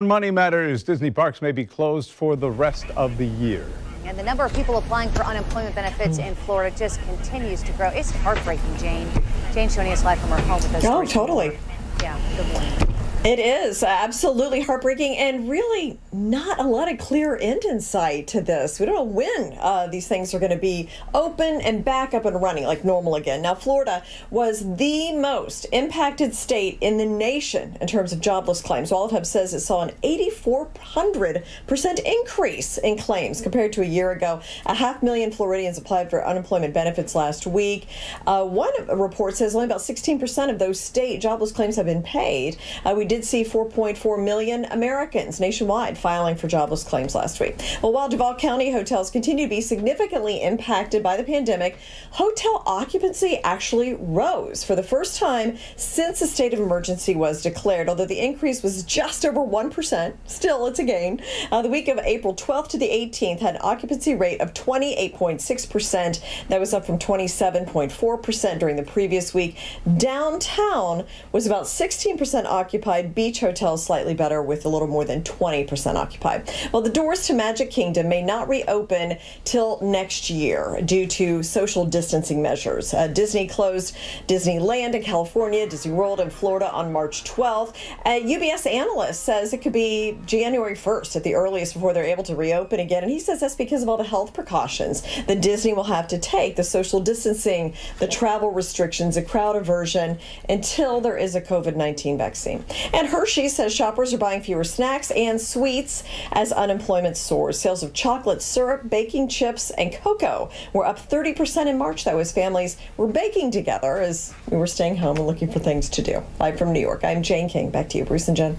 Money Matters, Disney parks may be closed for the rest of the year. And the number of people applying for unemployment benefits in Florida just continues to grow. It's heartbreaking, Jane. Jane joining us live from her home with us. Oh, totally. Yeah, good morning. It is absolutely heartbreaking and really not a lot of clear end in sight to this. We don't know when uh, these things are going to be open and back up and running like normal again. Now, Florida was the most impacted state in the nation in terms of jobless claims. WalletHub says it saw an 8,400% increase in claims compared to a year ago. A half million Floridians applied for unemployment benefits last week. Uh, one report says only about 16% of those state jobless claims have been paid. Uh, we did see 4.4 million Americans nationwide filing for jobless claims last week. Well, while Duval County hotels continue to be significantly impacted by the pandemic, hotel occupancy actually rose for the first time since a state of emergency was declared, although the increase was just over 1%. Still, it's a gain. Uh, the week of April 12th to the 18th had an occupancy rate of 28.6%. That was up from 27.4% during the previous week. Downtown was about 16% occupied occupied. Beach hotels slightly better with a little more than 20% occupied. Well, the doors to Magic Kingdom may not reopen till next year due to social distancing measures. Uh, Disney closed Disneyland in California, Disney World in Florida on March 12th. A UBS analyst says it could be January 1st at the earliest before they're able to reopen again. And he says that's because of all the health precautions that Disney will have to take the social distancing, the travel restrictions, the crowd aversion until there is a COVID 19 vaccine. And Hershey says shoppers are buying fewer snacks and sweets as unemployment soars. Sales of chocolate syrup, baking chips, and cocoa were up 30% in March, though, as families were baking together as we were staying home and looking for things to do. Live from New York, I'm Jane King. Back to you, Bruce and Jen.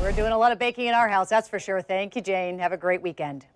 We're doing a lot of baking in our house, that's for sure. Thank you, Jane. Have a great weekend.